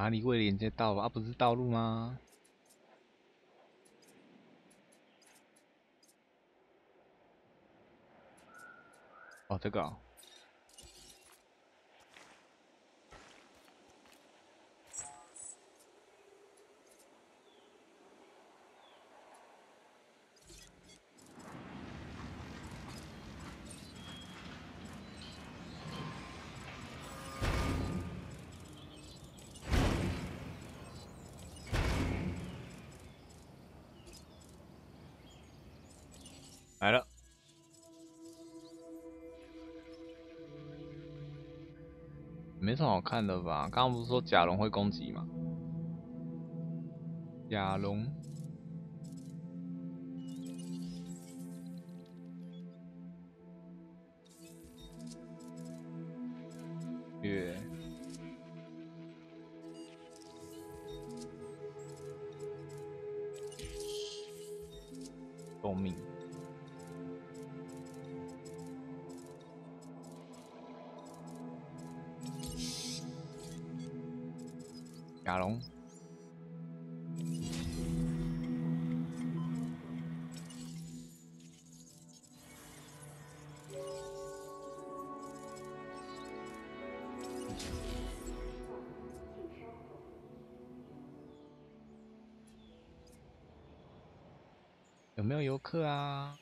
哪里会连接道啊？不是道路吗？哦，这个。哦好看的吧？刚刚不是说甲龙会攻击吗？甲龙，月，寿命。甲龙，有没有游客啊？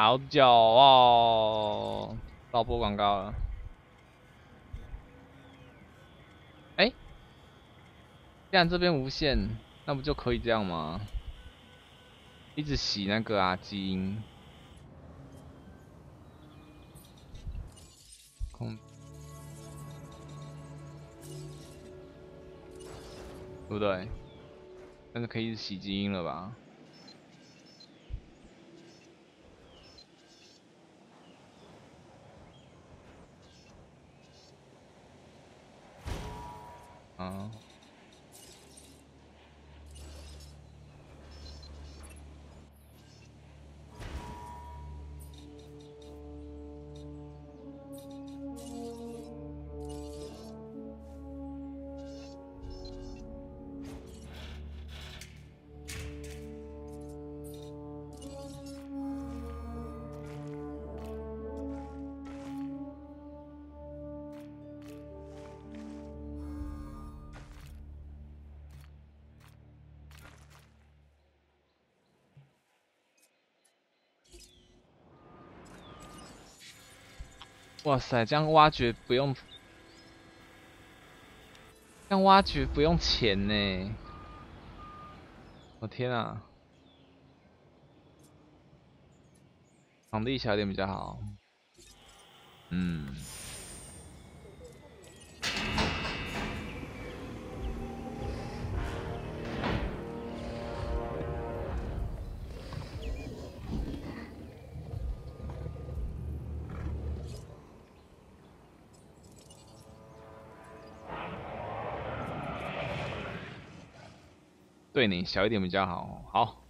好久哦，到播广告了。哎，既然这边无线，那不就可以这样吗？一直洗那个啊基因，空，对不对？但是可以洗基因了吧？哇塞，这样挖掘不用，这样挖掘不用钱呢！我天啊，场地小点比较好。嗯。对你小一点比较好，好。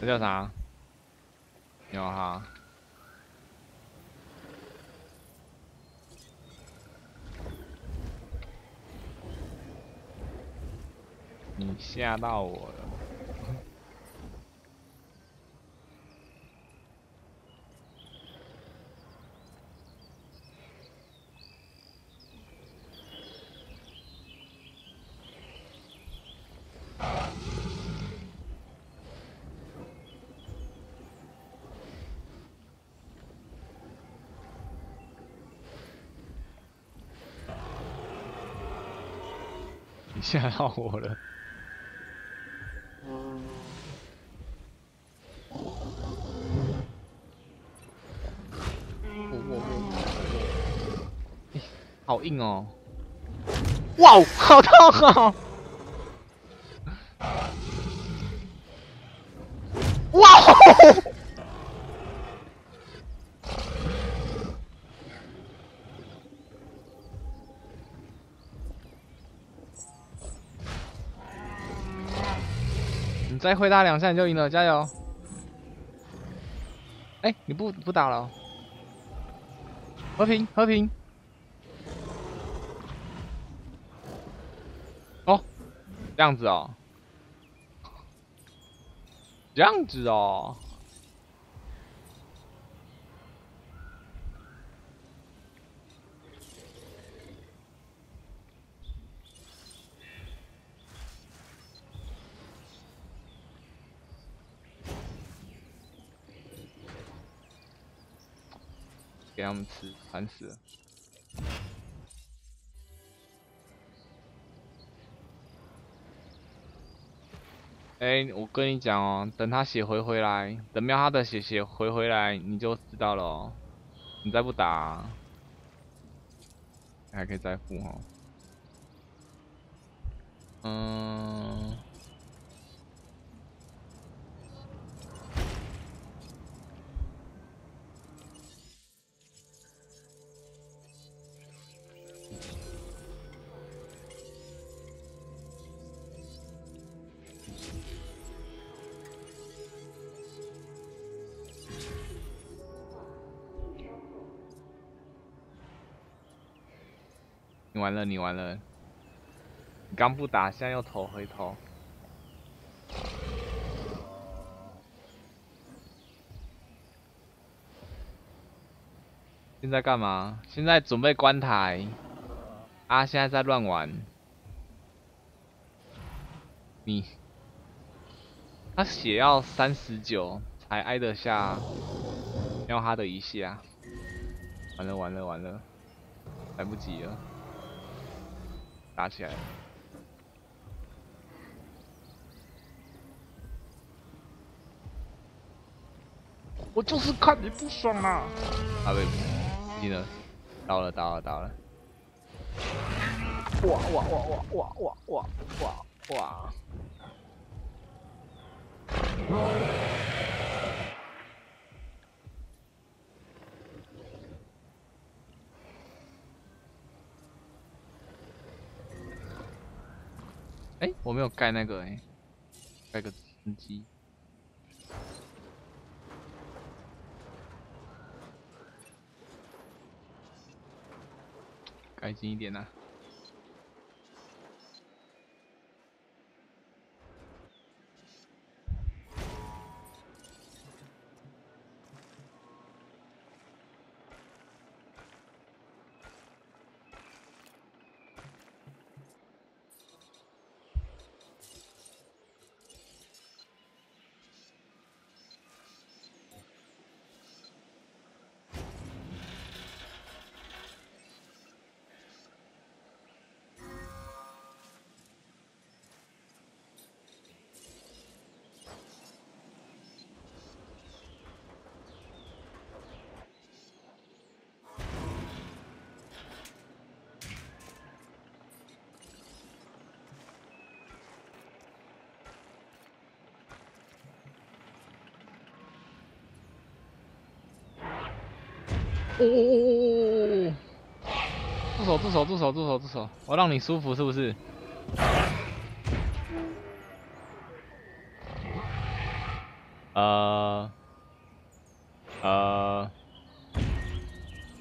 这叫啥？有哈。你吓到我了。吓到我了！好硬哦！哇哦，好痛哦！哇！再回答两下你就赢了，加油！哎，你不不打了？和平和平。哦，这样子哦，这样子哦。给他们吃，烦死了！哎，我跟你讲哦，等他血回回来，等喵他的血血回回来，你就知道了哦。你再不打，还可以再复哦。嗯。完了，你完了！刚不打，现在又头回头。现在干嘛？现在准备关台。啊，现在在乱玩。你，他血要三十九才挨得下，要他的一下。完了完了完了，来不及了。打起来！我就是看你不爽啊！啊，对，不行了，到了，到了，到了！哇哇哇哇哇哇哇哇哇！哎，我没有盖那个哎，盖个直机，改进一点呐。哦哦哦哦哦哦！住手！住手！住手！住手！住手！我让你舒服是不是？呃，呃，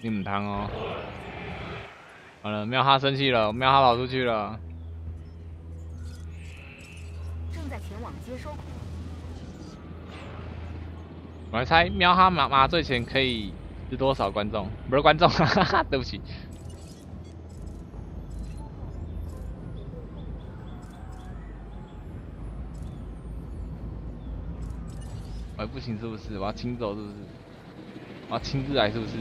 你唔汤哦。完了，喵哈生气了，喵哈跑出去了。正在前往接收。我来猜，喵哈麻麻醉前可以是多少观众？不是观众，哈哈，对不起。哎，不行，是不是？我要亲走，是不是？我要亲自来，是不是？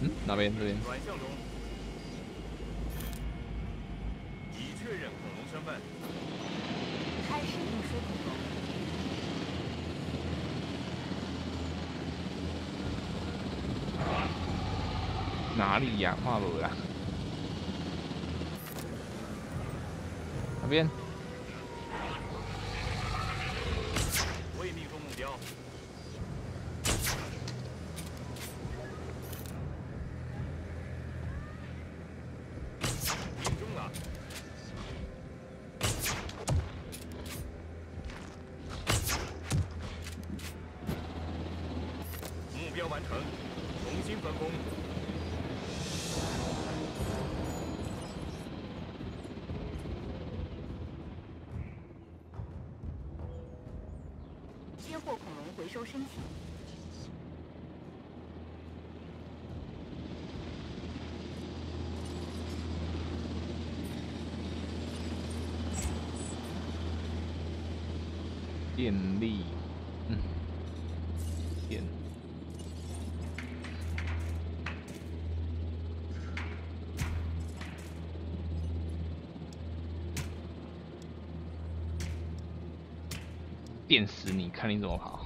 嗯，哪边？这边。转向中。已确认恐龙身份。开始运输恐龙。哪里呀？画不啦？那边。收申请。电力，嗯，电，电死你！看你怎么跑。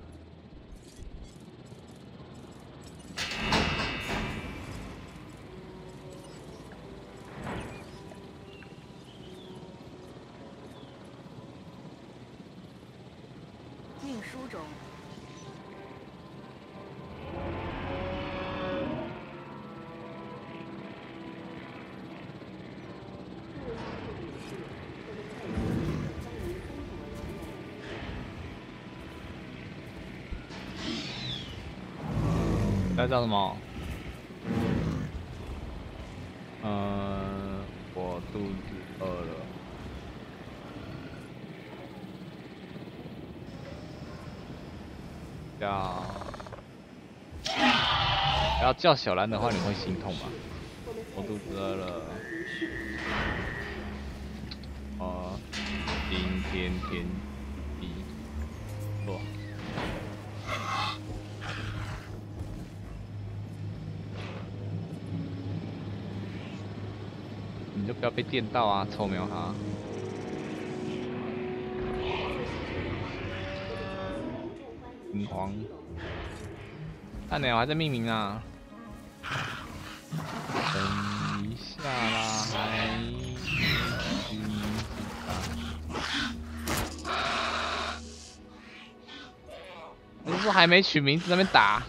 叫什么？嗯，我肚子饿了。要要叫小兰的话，你会心痛吗？我肚子饿了。哦，今天天不要被电到啊，臭苗哈！金黄，看呢，我还在命名啊。等一下啦，还你不还没取名字那边打？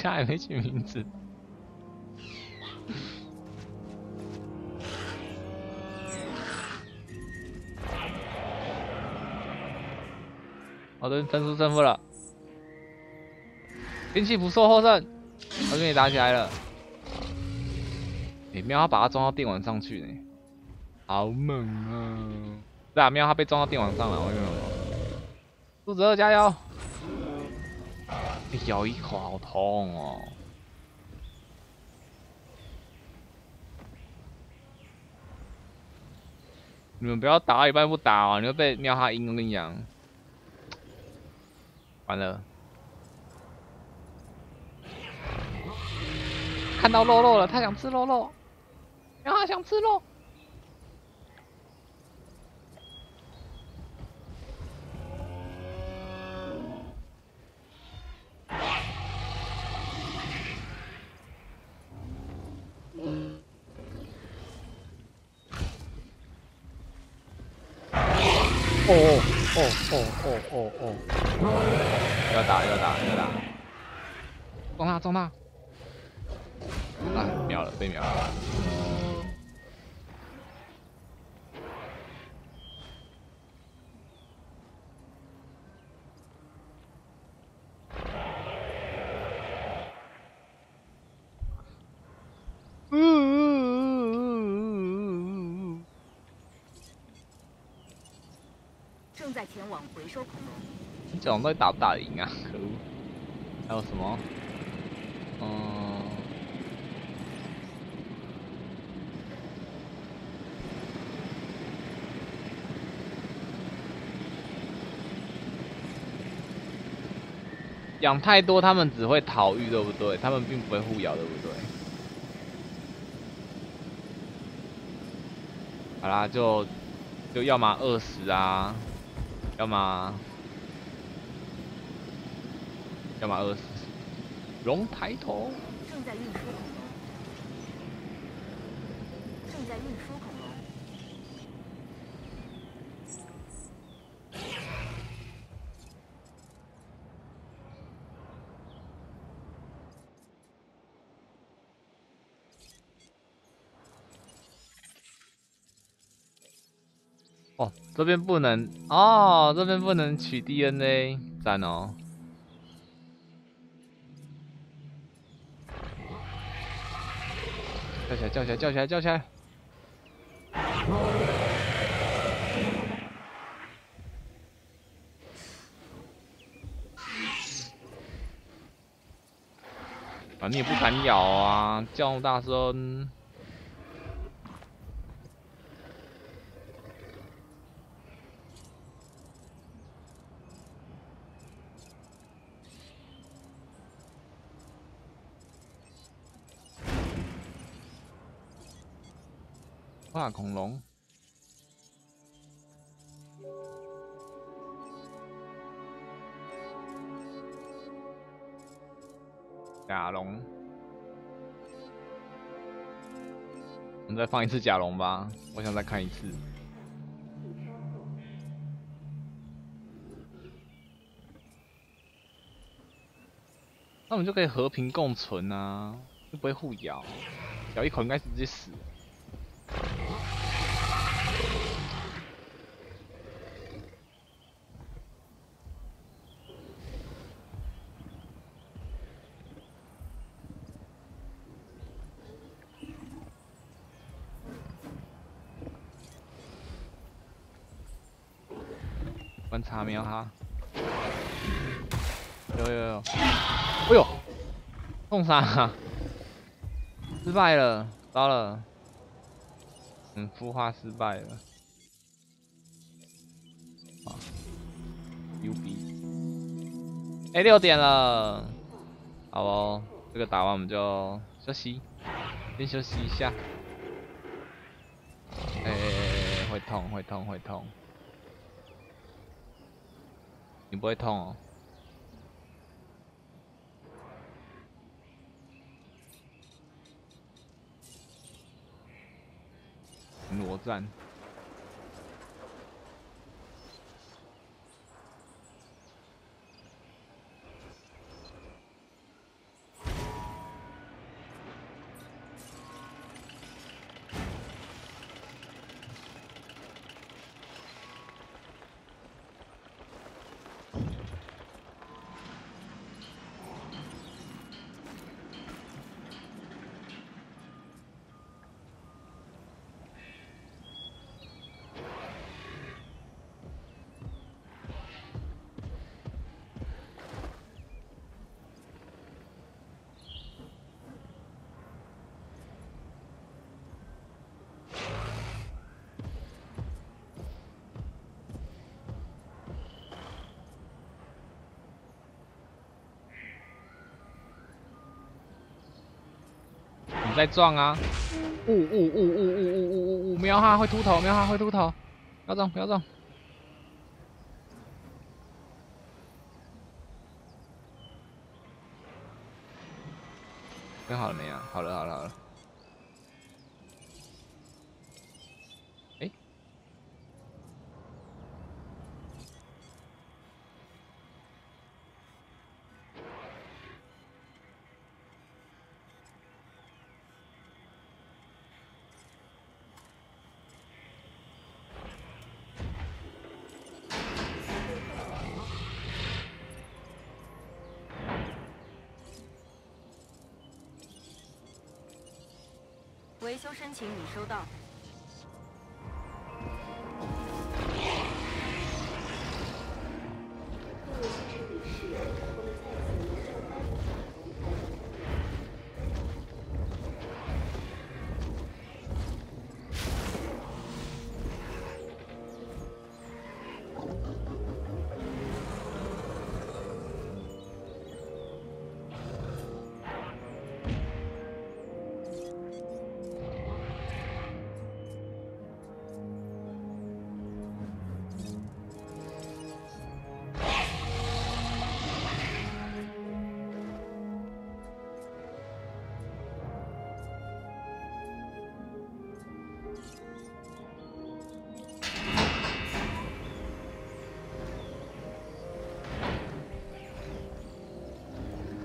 下还没取名字，好的，分出胜负了，运气不错获胜，我跟你打起来了，哎，喵他把他装到电网上去呢，好猛啊！对啊，喵他被装到电网上了，我跟你说，肚子饿加油。咬一口好痛哦！你们不要打一半不打哦，你会被喵哈阴。我跟你讲，完了，看到肉肉了，他想吃肉肉，喵哈想吃肉。哦哦哦哦！要打要打要打！中他中他！啊，秒了被秒了！前往回收恐龙。你这种到底打不打得赢啊？可恶！还有什么？嗯，养太多，他们只会逃狱，对不对？他们并不会互咬，对不对？好啦，就就要么饿死啊！要么，要么饿死。龙抬头输恐龙。正在运输恐龙。哦，这边不能哦，这边不能取 DNA，赞哦！叫起来，叫起来，叫起来，叫起来！反正也不敢咬啊，叫大声！大恐龙，甲龙，我们再放一次甲龙吧，我想再看一次。那我们就可以和平共存啊，就不会互咬，咬一口应该直接死。观察瞄哈，有有有，哎呦，重伤哈？失败了，糟了。嗯，孵化失败了。啊牛逼。哎，六点了，好哦，这个打完我们就休息，先休息一下。哎哎哎，会痛，会痛，会痛。你不会痛哦。裸战。你在撞啊！呜呜呜呜呜呜呜呜呜！喵哈会秃头，喵哈会秃头，不要撞，不要撞。跟好了没啊？好了好了好了。维修申请已收到。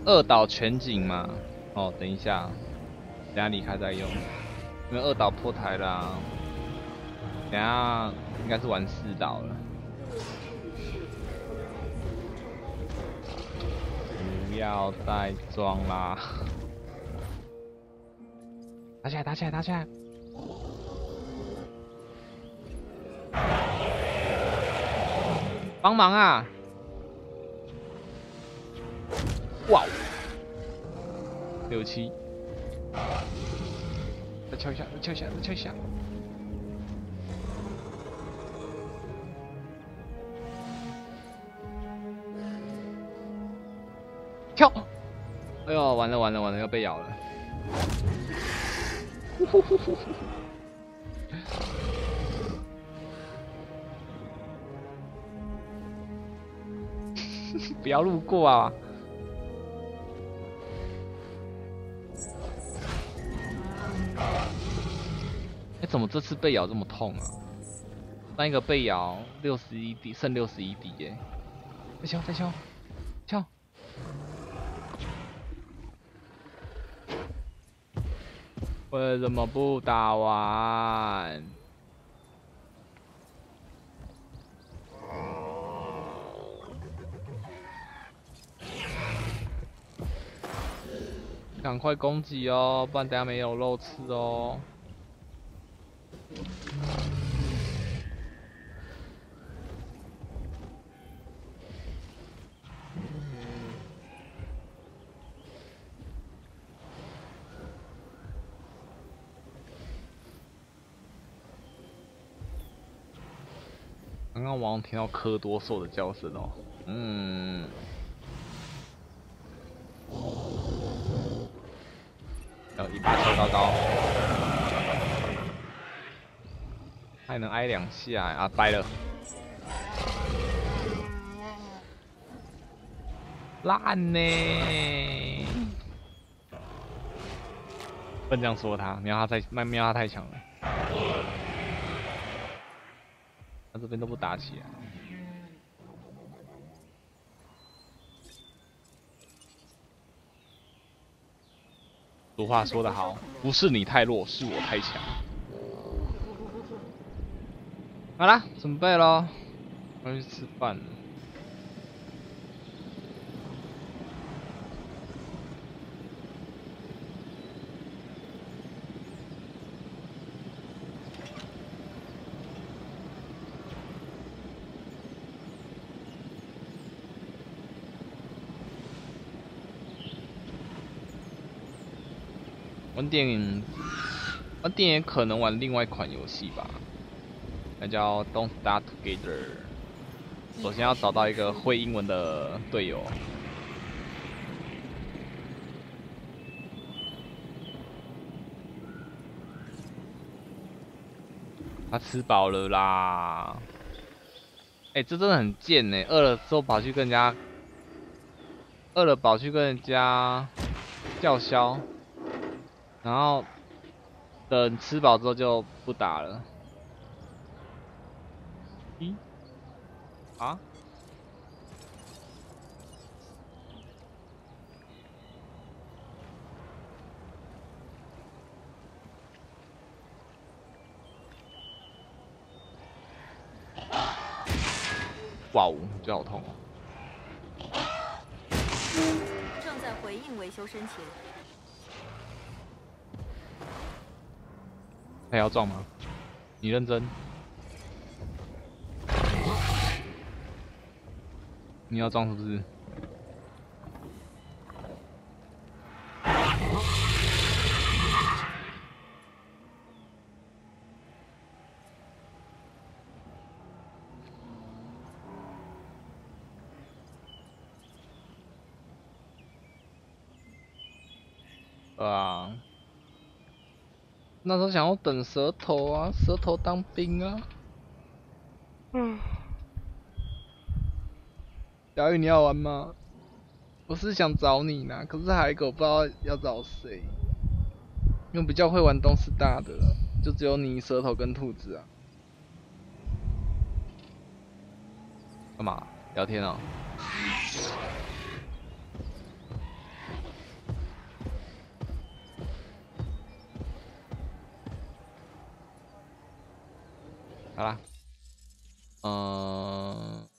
二岛全景嘛，哦，等一下，等下离开再用，因为二岛破台啦，等下应该是玩四岛了。不要再装啦！打起来，打起来，打起来！帮忙啊！哇！六七，再敲一下，再敲一下，再敲一下。跳！哎呦，完了完了完了，要被咬了！呼呼呼！不要路过啊！怎么这次被咬这么痛啊？上一个被咬六十一滴，剩六十一滴耶！再敲，再敲，敲！为什么不打完？赶快攻击哦，不然等下没有肉吃哦。刚刚我听到科多兽的叫声哦，嗯。要一把跳高高，还能挨两下啊！掰了，烂呢！不能这样说他，喵他太喵喵他太强了，他这边都不打起来。俗话说得好，不是你太弱，是我太强。好啦，准备喽，要去吃饭了。玩电影，玩电影可能玩另外一款游戏吧，那叫 Don't Start Together。首先要找到一个会英文的队友。他吃饱了啦。哎，这真的很贱呢，饿了之后跑去跟人家，饿了跑去跟人家叫嚣。然后等吃饱之后就不打了。咦？啊？哇哦，这好痛哦！正在回应维修申请。他要撞吗？你认真？你要撞是不是？啊，那时候想要等舌头啊，舌头当兵啊。嗯。小雨，你要玩吗？我是想找你呢，可是海狗不知道要找谁，因为比较会玩东师大的，就只有你舌头跟兔子啊。干嘛？聊天啊？好啦，嗯，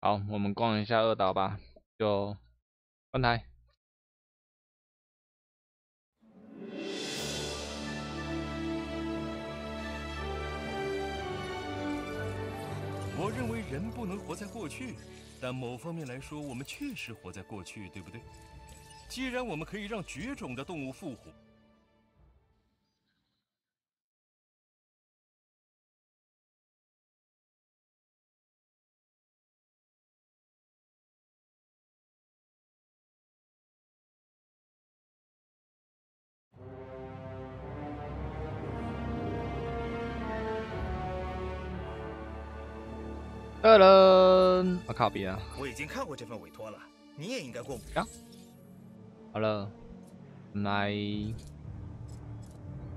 好，我们逛一下二岛吧，就关台。我认为人不能活在过去，但某方面来说，我们确实活在过去，对不对？既然我们可以让绝种的动物复活。靠，别啊！我已经看过这份委托了，你也应该过目。好了，来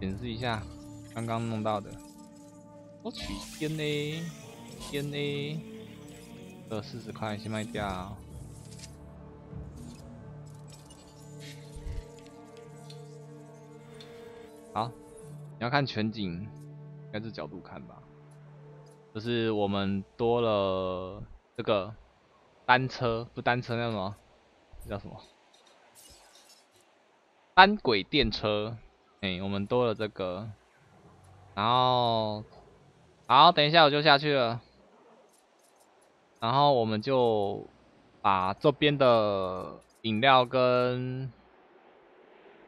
显示一下刚刚弄到的。我取天呢？天呢？这四十块先卖掉。好，你要看全景，应该是角度看吧。就是我们多了这个单车，不单车那什么，叫什么？单轨电车。哎，我们多了这个，然后，好，等一下我就下去了。然后我们就把这边的饮料跟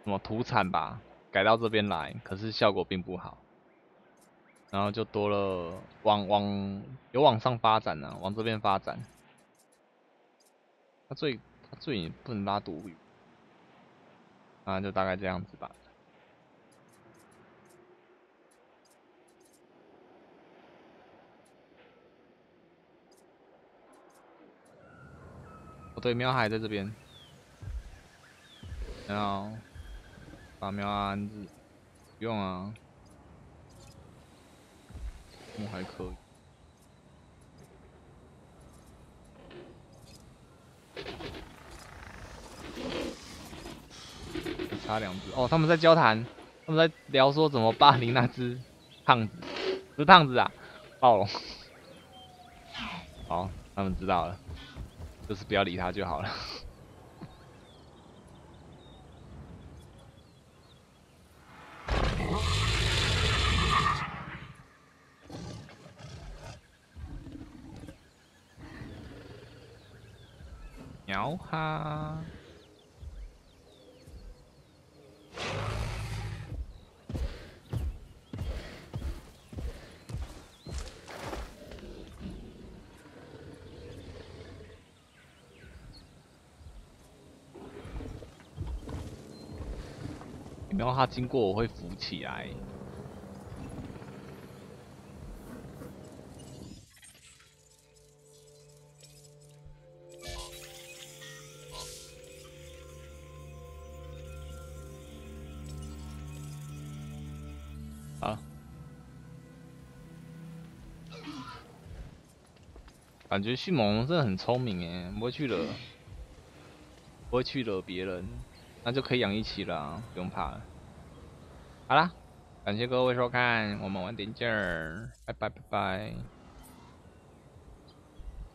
什么土产吧改到这边来，可是效果并不好。然后就多了往往有往上发展呢，往这边发展。他最他最不能拉独语，啊，就大概这样子吧。哦对，喵海在这边，然后把喵安置，不用啊。还可以，差两只哦。他们在交谈，他们在聊说怎么霸凌那只胖子，不是胖子啊，暴龙。好，他们知道了，就是不要理他就好了。鸟哈，然后他经过我会浮起来。感觉迅猛龙真的很聪明哎，不会去惹，不会去惹别人，那就可以养一起了，不用怕。好啦，感谢各位收看，我们晚点见儿，拜拜拜拜。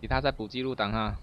其他再补记录档哈。